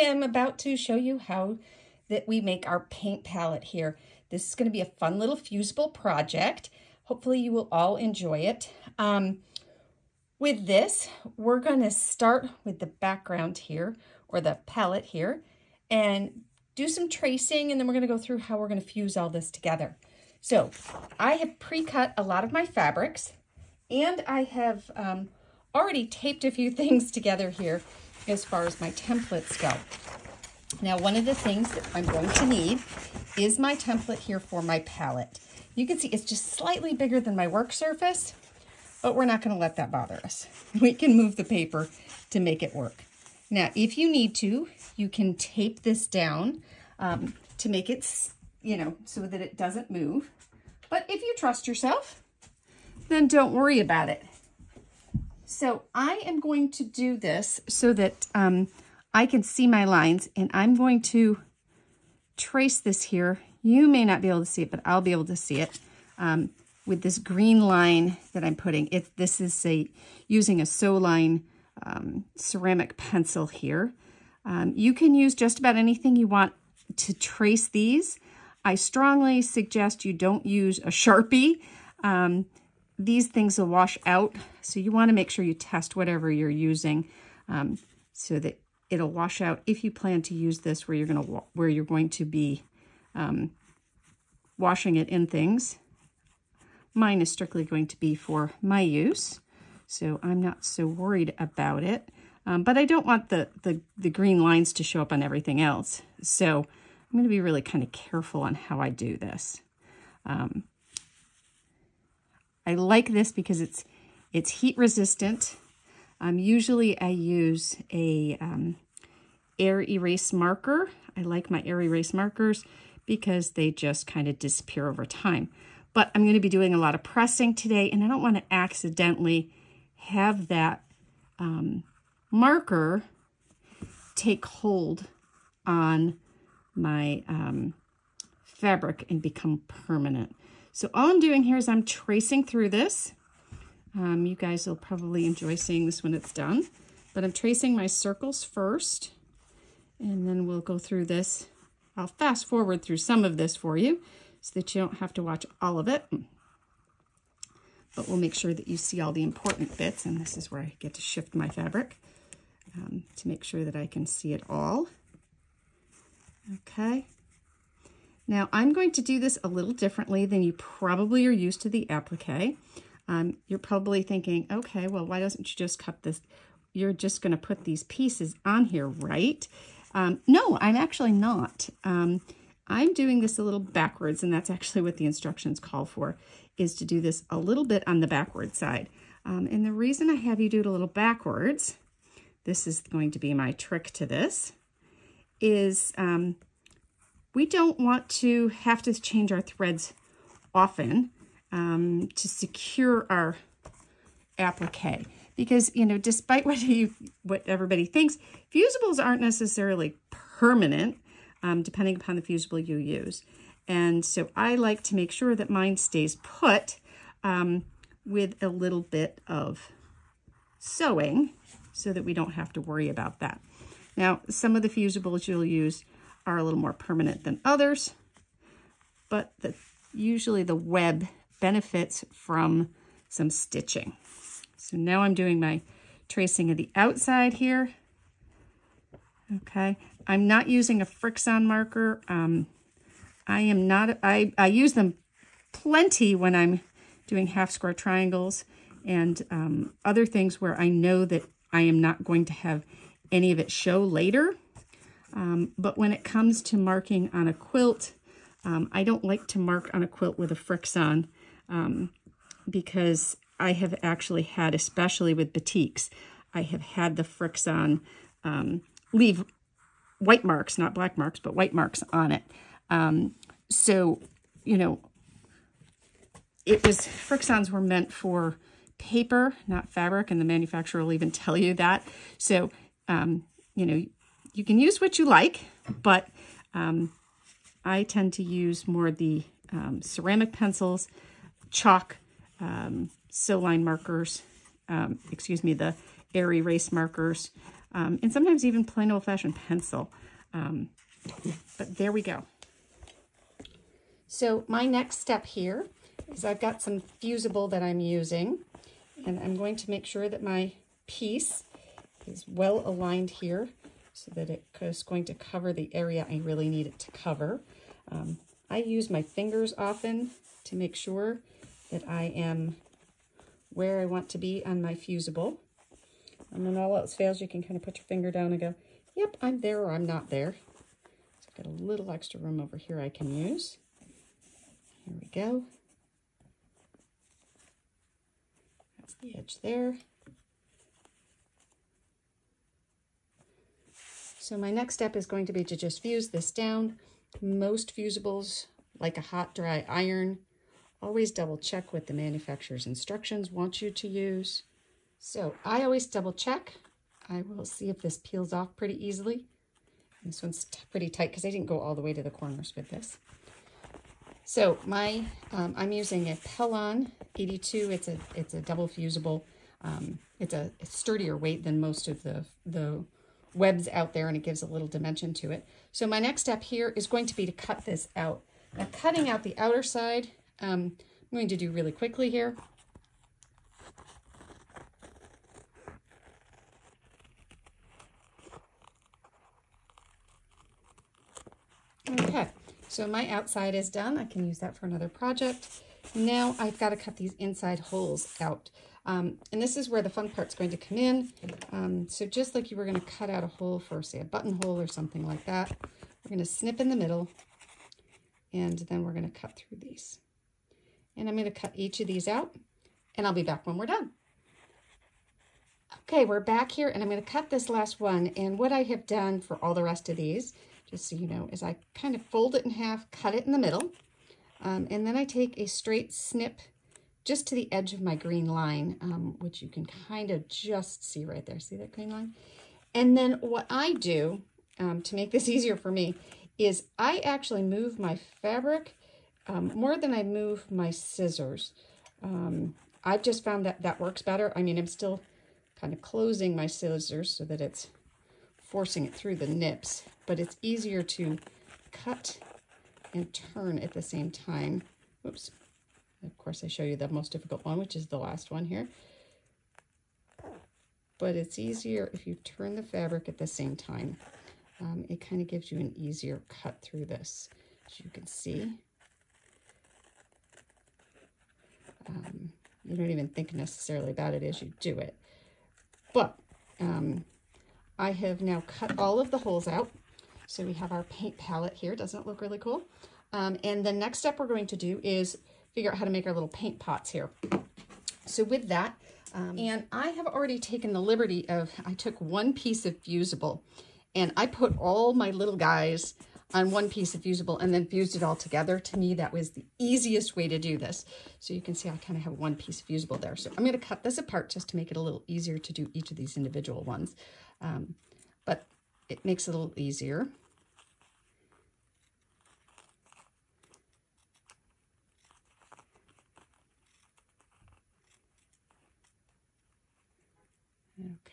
am about to show you how that we make our paint palette here. This is going to be a fun little fusible project. Hopefully you will all enjoy it. Um, with this, we're going to start with the background here, or the palette here, and do some tracing, and then we're going to go through how we're going to fuse all this together. So I have pre-cut a lot of my fabrics, and I have um, already taped a few things together here as far as my templates go. Now, one of the things that I'm going to need is my template here for my palette. You can see it's just slightly bigger than my work surface, but we're not going to let that bother us. We can move the paper to make it work. Now, if you need to, you can tape this down um, to make it, you know, so that it doesn't move. But if you trust yourself, then don't worry about it. So I am going to do this so that um, I can see my lines and I'm going to trace this here. You may not be able to see it, but I'll be able to see it um, with this green line that I'm putting. It, this is a using a Sewline um, ceramic pencil here. Um, you can use just about anything you want to trace these. I strongly suggest you don't use a Sharpie. Um, these things will wash out. So you want to make sure you test whatever you're using um, so that it'll wash out if you plan to use this where you're going to where you're going to be um, washing it in things. Mine is strictly going to be for my use, so I'm not so worried about it. Um, but I don't want the, the, the green lines to show up on everything else. So I'm going to be really kind of careful on how I do this. Um, I like this because it's it's heat resistant. Um, usually I use a um, air erase marker. I like my air erase markers because they just kind of disappear over time. But I'm going to be doing a lot of pressing today, and I don't want to accidentally have that um, marker take hold on my um, fabric and become permanent. So all I'm doing here is I'm tracing through this. Um, you guys will probably enjoy seeing this when it's done. But I'm tracing my circles first, and then we'll go through this. I'll fast forward through some of this for you so that you don't have to watch all of it. But we'll make sure that you see all the important bits, and this is where I get to shift my fabric um, to make sure that I can see it all. Okay, now I'm going to do this a little differently than you probably are used to the applique. Um, you're probably thinking, okay, well, why doesn't you just cut this? You're just going to put these pieces on here, right? Um, no, I'm actually not. Um, I'm doing this a little backwards, and that's actually what the instructions call for, is to do this a little bit on the backward side. Um, and the reason I have you do it a little backwards, this is going to be my trick to this, is um, we don't want to have to change our threads often um, to secure our applique. Because, you know, despite what you what everybody thinks, fusibles aren't necessarily permanent, um, depending upon the fusible you use. And so I like to make sure that mine stays put um, with a little bit of sewing so that we don't have to worry about that. Now, some of the fusibles you'll use are a little more permanent than others, but the, usually the web benefits from some stitching. So now I'm doing my tracing of the outside here. Okay, I'm not using a FriXion marker. Um, I am not, I, I use them plenty when I'm doing half square triangles and um, other things where I know that I am not going to have any of it show later. Um, but when it comes to marking on a quilt, um, I don't like to mark on a quilt with a FriXion um, because I have actually had, especially with batiks, I have had the FriXion um, leave white marks, not black marks, but white marks on it. Um, so, you know, it was, FriXions were meant for paper, not fabric, and the manufacturer will even tell you that. So, um, you know, you can use what you like, but um, I tend to use more the um, ceramic pencils, chalk, um, Sewline markers, um, excuse me, the air erase markers. um, and sometimes even plain old-fashioned pencil. Um, but there we go. So my next step here is I've got some fusible that I'm using, and I'm going to make sure that my piece is well aligned here so that it is going to cover the area I really need it to cover. Um, I use my fingers often to make sure that I am where I want to be on my fusible. And when all else fails, you can kind of put your finger down and go, yep, I'm there or I'm not there. So I've got a little extra room over here I can use. Here we go. That's the edge there. So my next step is going to be to just fuse this down. Most fusibles, like a hot dry iron, always double check what the manufacturer's instructions want you to use. So I always double check. I will see if this peels off pretty easily. This one's pretty tight because I didn't go all the way to the corners with this. So my, um, I'm using a Pellon 82. It's a, it's a double fusible. Um, it's a sturdier weight than most of the, the webs out there and it gives a little dimension to it. So my next step here is going to be to cut this out. Now cutting out the outer side, um, I'm going to do really quickly here. Okay, so my outside is done. I can use that for another project. Now I've got to cut these inside holes out. Um, and this is where the fun part's going to come in. Um, so just like you were going to cut out a hole for, say, a buttonhole or something like that, we're going to snip in the middle, and then we're going to cut through these. And I'm going to cut each of these out, and I'll be back when we're done. Okay, we're back here, and I'm going to cut this last one. And what I have done for all the rest of these, just so you know, is I kind of fold it in half, cut it in the middle, um, and then I take a straight snip just to the edge of my green line, um, which you can kind of just see right there. See that green line? And then what I do um, to make this easier for me is I actually move my fabric um, more than I move my scissors. Um, I've just found that that works better. I mean, I'm still kind of closing my scissors so that it's forcing it through the nips, but it's easier to cut and turn at the same time. Oops. Of course, I show you the most difficult one, which is the last one here. But it's easier if you turn the fabric at the same time. Um, it kind of gives you an easier cut through this, as you can see. Um, you don't even think necessarily about it as you do it. But um, I have now cut all of the holes out. So we have our paint palette here. Doesn't it look really cool? Um, and the next step we're going to do is figure out how to make our little paint pots here. So with that, um, and I have already taken the liberty of, I took one piece of fusible and I put all my little guys on one piece of fusible and then fused it all together. To me, that was the easiest way to do this. So you can see I kind of have one piece of fusible there. So I'm going to cut this apart just to make it a little easier to do each of these individual ones. Um, but it makes it a little easier.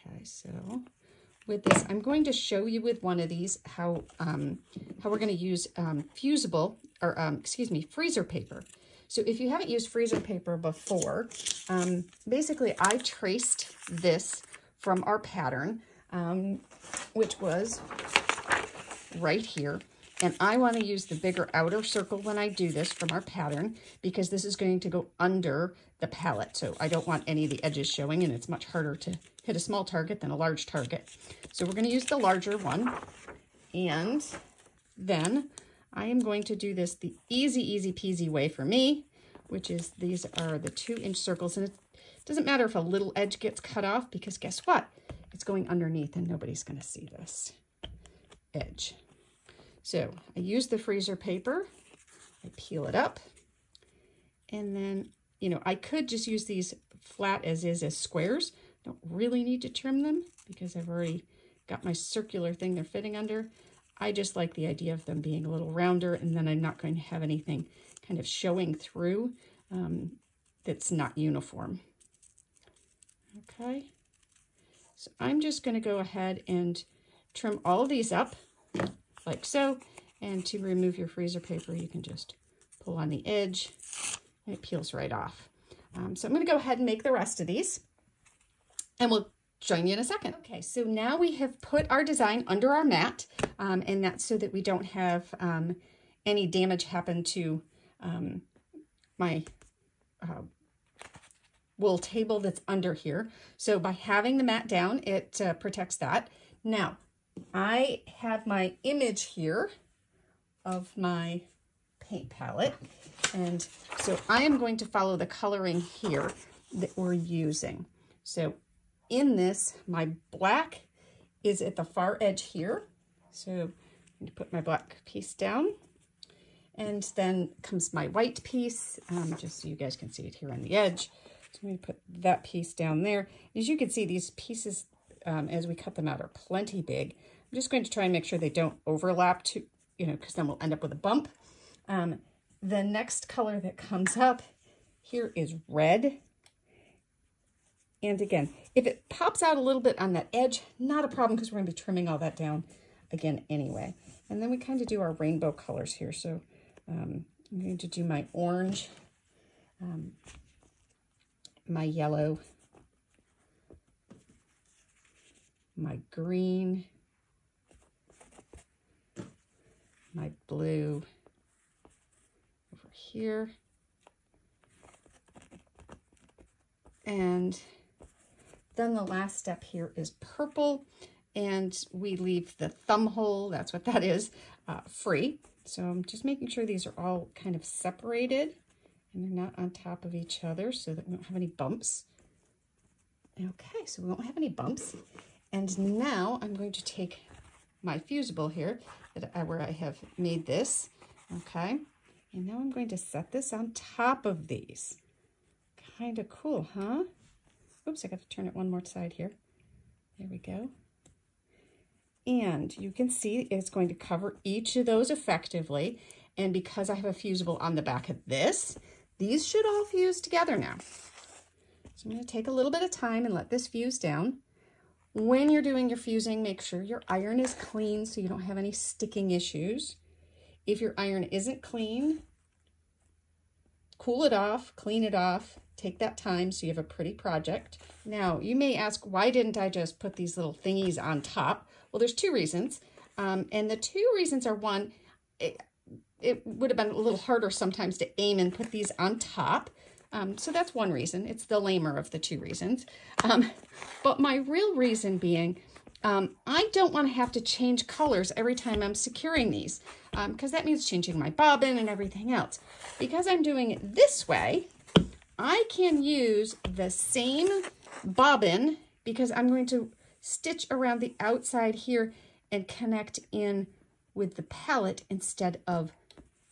Okay, so with this, I'm going to show you with one of these how, um, how we're going to use um, fusible, or um, excuse me, freezer paper. So if you haven't used freezer paper before, um, basically I traced this from our pattern, um, which was right here. And I want to use the bigger outer circle when I do this from our pattern because this is going to go under the palette. So I don't want any of the edges showing and it's much harder to hit a small target than a large target. So we're going to use the larger one. And then I am going to do this the easy, easy peasy way for me, which is these are the two inch circles. And it doesn't matter if a little edge gets cut off because guess what? It's going underneath and nobody's going to see this edge. So I use the freezer paper, I peel it up, and then, you know, I could just use these flat as is as squares. Don't really need to trim them because I've already got my circular thing they're fitting under. I just like the idea of them being a little rounder and then I'm not going to have anything kind of showing through um, that's not uniform. Okay, So I'm just going to go ahead and trim all these up like so. And to remove your freezer paper, you can just pull on the edge and it peels right off. Um, so I'm going to go ahead and make the rest of these and we'll join you in a second. Okay, so now we have put our design under our mat um, and that's so that we don't have um, any damage happen to um, my uh, wool table that's under here. So by having the mat down, it uh, protects that. Now, I have my image here of my paint palette. And so I am going to follow the coloring here that we're using. So in this, my black is at the far edge here. So I'm going to put my black piece down. And then comes my white piece, um, just so you guys can see it here on the edge. So I'm going to put that piece down there. As you can see, these pieces, um, as we cut them out, are plenty big. I'm just going to try and make sure they don't overlap too, you know, because then we'll end up with a bump. Um, the next color that comes up here is red. And again, if it pops out a little bit on that edge, not a problem because we're going to be trimming all that down again anyway. And then we kind of do our rainbow colors here. So um, I'm going to do my orange, um, my yellow, my green, my blue over here. And then the last step here is purple and we leave the thumb hole, that's what that is, uh, free. So I'm just making sure these are all kind of separated and they're not on top of each other so that we don't have any bumps. Okay, so we won't have any bumps. And now I'm going to take my fusible here that I, where I have made this, okay? And now I'm going to set this on top of these. Kind of cool, huh? Oops, I got to turn it one more side here. There we go. And you can see it's going to cover each of those effectively. And because I have a fusible on the back of this, these should all fuse together now. So I'm going to take a little bit of time and let this fuse down. When you're doing your fusing, make sure your iron is clean so you don't have any sticking issues. If your iron isn't clean, cool it off, clean it off, take that time so you have a pretty project. Now, you may ask, why didn't I just put these little thingies on top? Well, there's two reasons. Um, and the two reasons are one, it, it would have been a little harder sometimes to aim and put these on top. Um, so that's one reason. It's the lamer of the two reasons. Um, but my real reason being, um, I don't want to have to change colors every time I'm securing these because um, that means changing my bobbin and everything else. Because I'm doing it this way, I can use the same bobbin because I'm going to stitch around the outside here and connect in with the palette instead of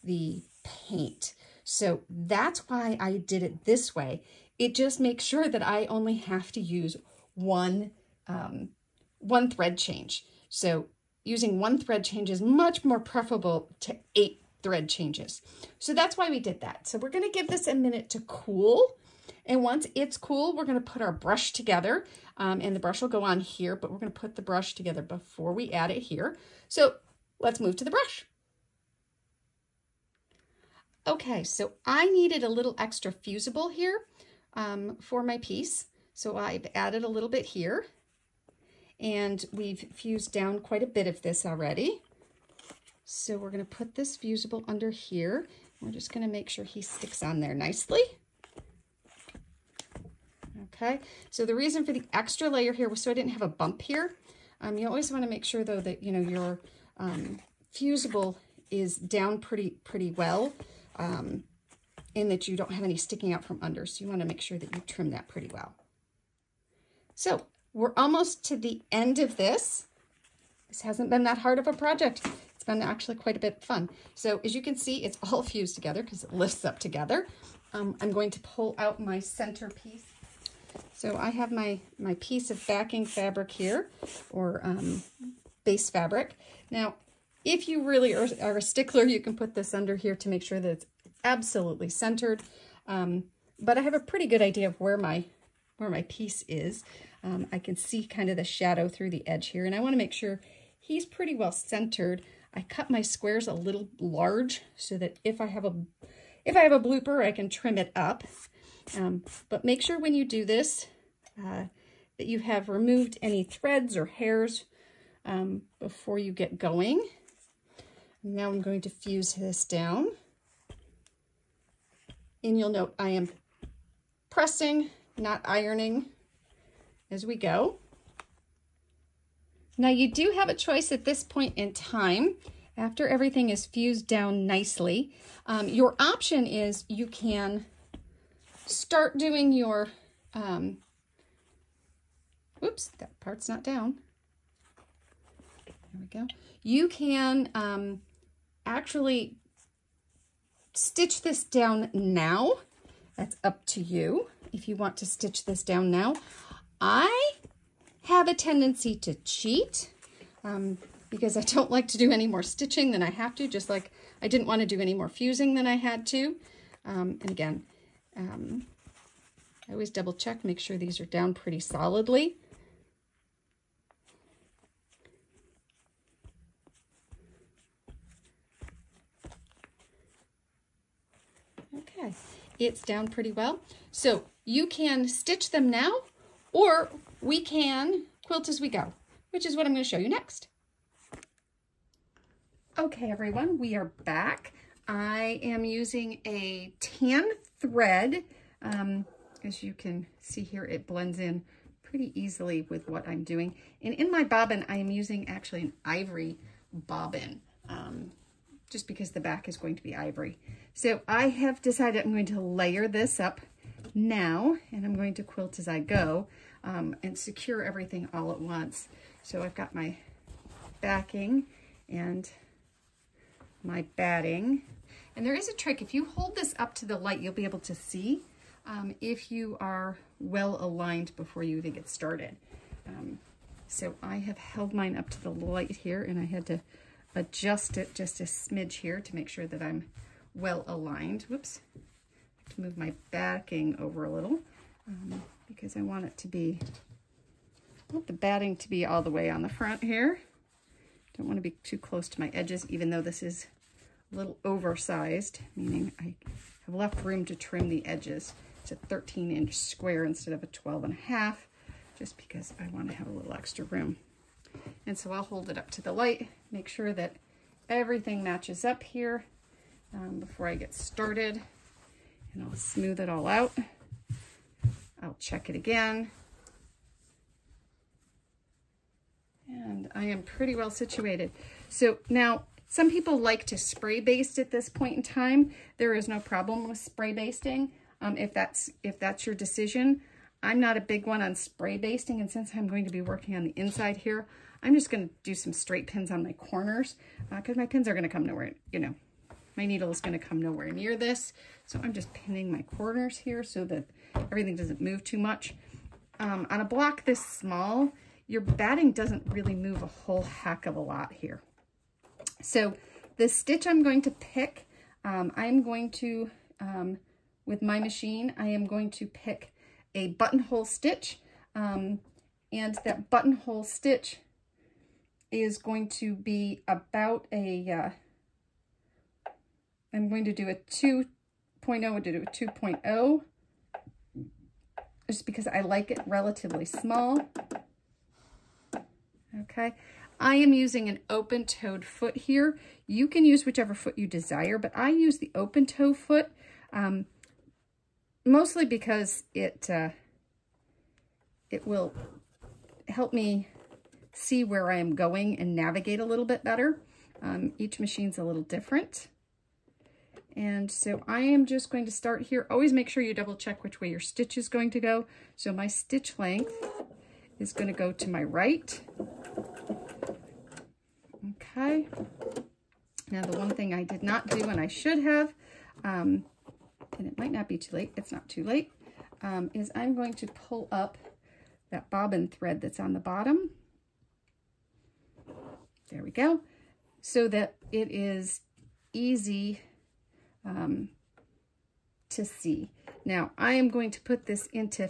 the paint. So that's why I did it this way. It just makes sure that I only have to use one, um, one thread change. So using one thread change is much more preferable to eight thread changes. So that's why we did that. So we're gonna give this a minute to cool and once it's cool, we're going to put our brush together. Um, and the brush will go on here, but we're going to put the brush together before we add it here. So let's move to the brush. Okay, so I needed a little extra fusible here um, for my piece. So I've added a little bit here. And we've fused down quite a bit of this already. So we're going to put this fusible under here. We're just going to make sure he sticks on there nicely. Okay, so the reason for the extra layer here was so I didn't have a bump here. Um, you always want to make sure though that, you know, your um, fusible is down pretty, pretty well um, and that you don't have any sticking out from under. So you want to make sure that you trim that pretty well. So we're almost to the end of this. This hasn't been that hard of a project. It's been actually quite a bit fun. So as you can see, it's all fused together because it lifts up together. Um, I'm going to pull out my centerpiece so I have my, my piece of backing fabric here, or um, base fabric. Now, if you really are, are, a stickler, you can put this under here to make sure that it's absolutely centered. Um, but I have a pretty good idea of where my where my piece is. Um, I can see kind of the shadow through the edge here, and I want to make sure he's pretty well centered. I cut my squares a little large so that if I have a if I have a blooper, I can trim it up. Um, but make sure when you do this uh, that you have removed any threads or hairs um, before you get going. Now I'm going to fuse this down. And you'll note I am pressing, not ironing as we go. Now you do have a choice at this point in time, after everything is fused down nicely. Um, your option is you can start doing your, um, whoops, that part's not down. There we go. You can um, actually stitch this down now. That's up to you if you want to stitch this down now. I have a tendency to cheat um, because I don't like to do any more stitching than I have to, just like I didn't want to do any more fusing than I had to. Um, and again, um, I always double check, make sure these are down pretty solidly. Okay, it's down pretty well. So you can stitch them now or we can quilt as we go, which is what I'm going to show you next. Okay, everyone, we are back. I am using a tan thread. Um, as you can see here, it blends in pretty easily with what I'm doing. And in my bobbin, I am using actually an ivory bobbin. Um, just because the back is going to be ivory. So I have decided I'm going to layer this up now, and I'm going to quilt as I go um, and secure everything all at once. So I've got my backing and my batting. And there is a trick. If you hold this up to the light, you'll be able to see um, if you are well aligned before you even get started. Um, so I have held mine up to the light here, and I had to adjust it just a smidge here to make sure that I'm well aligned. Whoops. to move my backing over a little um, because I want it to be, I want the batting to be all the way on the front here. Don't want to be too close to my edges, even though this is a little oversized, meaning I have left room to trim the edges. It's a 13 inch square instead of a 12 and a half, just because I want to have a little extra room. And so I'll hold it up to the light, make sure that everything matches up here um, before I get started. And I'll smooth it all out. I'll check it again. And I am pretty well situated. So now some people like to spray baste at this point in time. There is no problem with spray basting um, if that's if that's your decision. I'm not a big one on spray basting, and since I'm going to be working on the inside here, I'm just going to do some straight pins on my corners because uh, my pins are going to come nowhere, you know, my needle is going to come nowhere near this. So I'm just pinning my corners here so that everything doesn't move too much. Um, on a block this small, your batting doesn't really move a whole heck of a lot here. So the stitch I'm going to pick, um, I'm going to, um, with my machine, I am going to pick a buttonhole stitch. Um, and that buttonhole stitch is going to be about a, uh, I'm going to do a 2.0, we'll do a 2.0, just because I like it relatively small. Okay, I am using an open-toed foot here. You can use whichever foot you desire, but I use the open-toe foot, um, mostly because it, uh, it will help me see where I am going and navigate a little bit better. Um, each machine's a little different. And so I am just going to start here. Always make sure you double check which way your stitch is going to go. So my stitch length is going to go to my right. Okay. Now the one thing I did not do and I should have, um, and it might not be too late, it's not too late, um, is I'm going to pull up that bobbin thread that's on the bottom there we go. So that it is easy um, to see. Now, I am going to put this into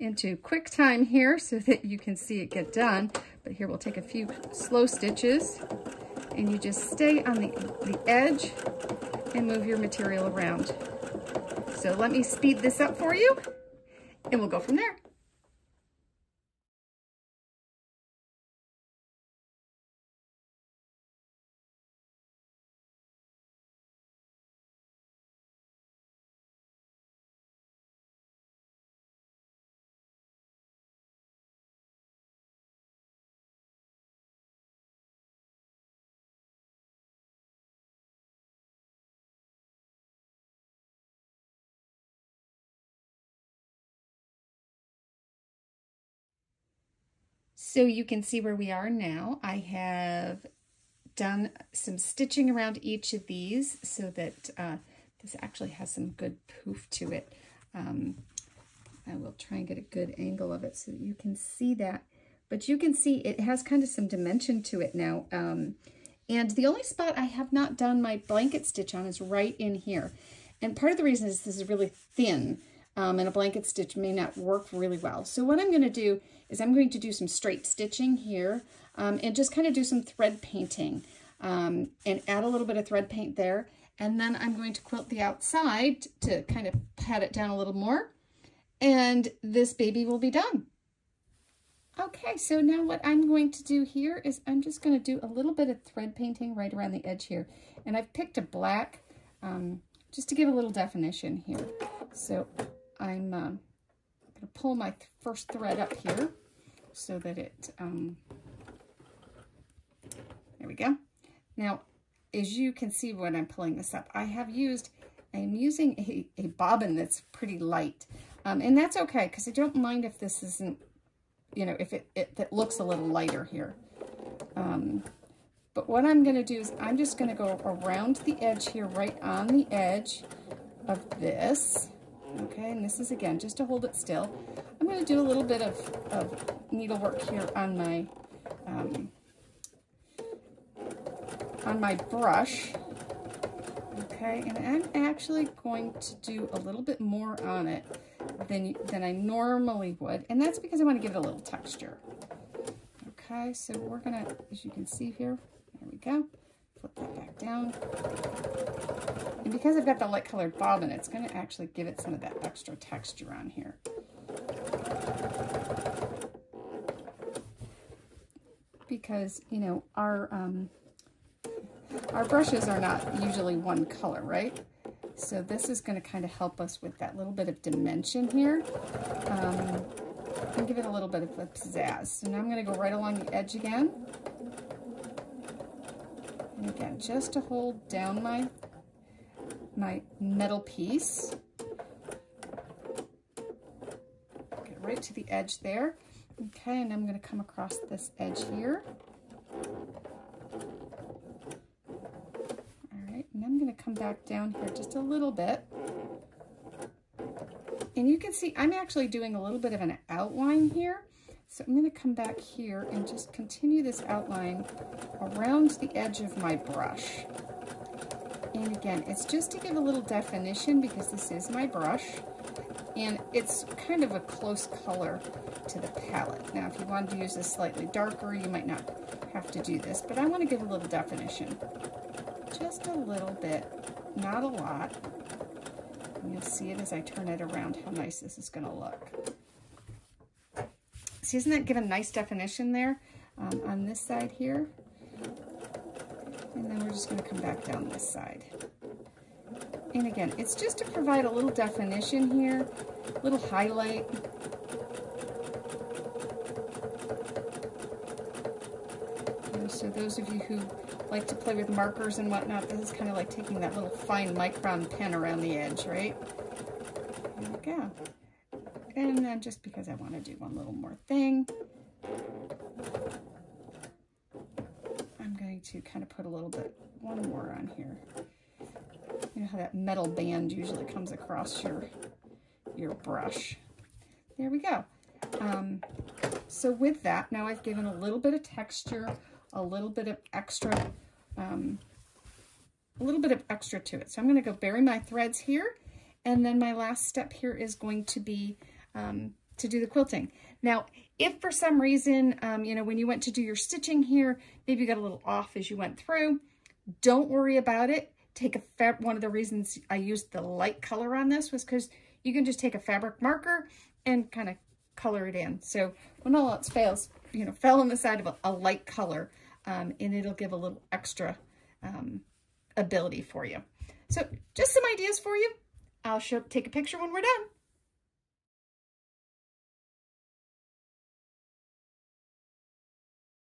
into QuickTime here so that you can see it get done. But here we'll take a few slow stitches and you just stay on the, the edge and move your material around. So let me speed this up for you and we'll go from there. So you can see where we are now. I have done some stitching around each of these so that uh, this actually has some good poof to it. Um, I will try and get a good angle of it so you can see that. But you can see it has kind of some dimension to it now. Um, and the only spot I have not done my blanket stitch on is right in here. And part of the reason is this is really thin um, and a blanket stitch may not work really well. So what I'm going to do is I'm going to do some straight stitching here um, and just kind of do some thread painting um, and add a little bit of thread paint there. And then I'm going to quilt the outside to kind of pat it down a little more. And this baby will be done. Okay, so now what I'm going to do here is I'm just going to do a little bit of thread painting right around the edge here. And I've picked a black um, just to give a little definition here. So I'm uh, going to pull my th first thread up here so that it, um, there we go. Now, as you can see when I'm pulling this up, I have used, I'm using a, a bobbin that's pretty light. Um, and that's okay, because I don't mind if this isn't, you know, if it, it, it looks a little lighter here. Um, but what I'm going to do is I'm just going to go around the edge here, right on the edge of this. Okay, and this is again, just to hold it still. I'm going to do a little bit of, of needlework here on my, um, on my brush. Okay, and I'm actually going to do a little bit more on it than, than I normally would, and that's because I want to give it a little texture. Okay, so we're going to, as you can see here, there we go, flip that back down. And because I've got the light colored bobbin, it's going to actually give it some of that extra texture on here. Because, you know, our, um, our brushes are not usually one color, right? So this is going to kind of help us with that little bit of dimension here. Um, and give it a little bit of a pizzazz. So now I'm going to go right along the edge again. And again, just to hold down my, my metal piece. Get right to the edge there. Okay, and I'm going to come across this edge here. All right, and I'm going to come back down here just a little bit. And you can see I'm actually doing a little bit of an outline here. So I'm going to come back here and just continue this outline around the edge of my brush. And again, it's just to give a little definition because this is my brush. And it's kind of a close color to the palette. Now, if you wanted to use this slightly darker, you might not have to do this, but I want to give a little definition. Just a little bit, not a lot. And you'll see it as I turn it around how nice this is going to look. See, isn't that give a nice definition there um, on this side here? And then we're just going to come back down this side. And again, it's just to provide a little definition here, a little highlight. so those of you who like to play with markers and whatnot, this is kind of like taking that little fine micron pen around the edge, right? There we go. And then just because I want to do one little more thing, I'm going to kind of put a little bit, one more on here. You know how that metal band usually comes across your, your brush. There we go. Um, so with that, now I've given a little bit of texture, a little bit of extra, um, a little bit of extra to it. So I'm going to go bury my threads here. And then my last step here is going to be um, to do the quilting. Now, if for some reason, um, you know, when you went to do your stitching here, maybe you got a little off as you went through, don't worry about it. Take a one of the reasons I used the light color on this was because you can just take a fabric marker and kind of color it in. So when all else fails, you know, fell on the side of a, a light color um, and it'll give a little extra um, ability for you. So just some ideas for you. I'll show, take a picture when we're done.